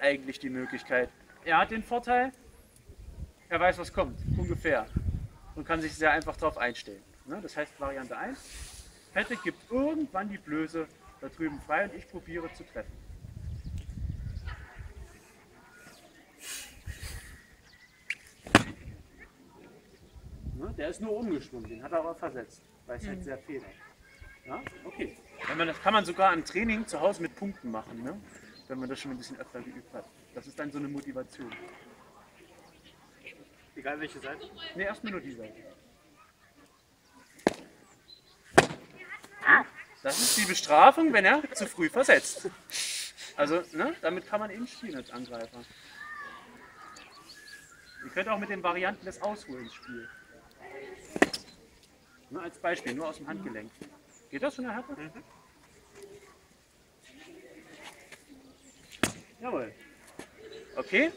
eigentlich die Möglichkeit. Er hat den Vorteil, er weiß, was kommt, ungefähr. Und kann sich sehr einfach darauf einstellen. Ne? Das heißt, Variante 1, Fette gibt irgendwann die Blöße da drüben frei und ich probiere zu treffen. Ne? Der ist nur umgeschwungen, den hat er aber versetzt, weil es halt sehr federt. Ja? Okay. Wenn man, das kann man sogar im Training zu Hause mit Punkten machen, ne? Wenn man das schon ein bisschen öfter geübt hat. Das ist dann so eine Motivation. Egal welche Seite. Ne, erstmal nur die Seite. Das ist die Bestrafung, wenn er zu früh versetzt. Also, ne, damit kann man eben spielen als Angreifer. Ihr könnt auch mit den Varianten des Ausholens spielen. Ne, als Beispiel, nur aus dem Handgelenk. Geht das von der Härte? Mhm. Jawohl. Okay,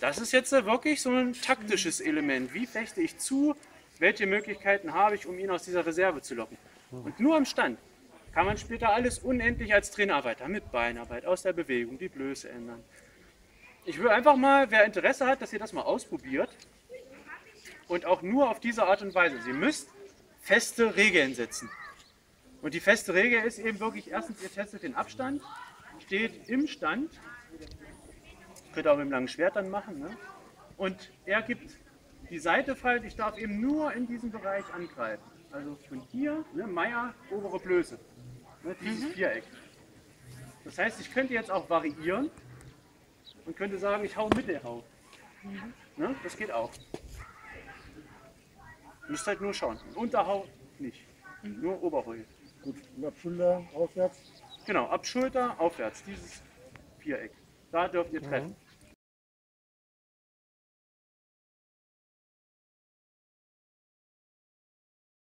das ist jetzt wirklich so ein taktisches Element. Wie fechte ich zu? Welche Möglichkeiten habe ich, um ihn aus dieser Reserve zu locken? Und nur am Stand kann man später alles unendlich als Trainer weiter mit Beinarbeit, aus der Bewegung, die Blöße ändern. Ich will einfach mal, wer Interesse hat, dass ihr das mal ausprobiert und auch nur auf diese Art und Weise. Sie müsst feste Regeln setzen. Und die feste Regel ist eben wirklich, erstens, ihr testet den Abstand, steht im Stand, könnt ihr auch mit dem langen Schwert dann machen, ne? und er gibt die Seite frei, ich darf eben nur in diesem Bereich angreifen. Also von hier, ne, Meier, obere Blöße ne, dieses mhm. Viereck. Das heißt, ich könnte jetzt auch variieren und könnte sagen, ich hau Mitte auf. Mhm. Ne, das geht auch. Müsst halt nur schauen. Unterhau nicht. Mhm. Nur Oberheu. Gut, ab Schulter aufwärts? Genau, ab Schulter aufwärts, dieses Viereck. Da dürft ihr treffen. Mhm.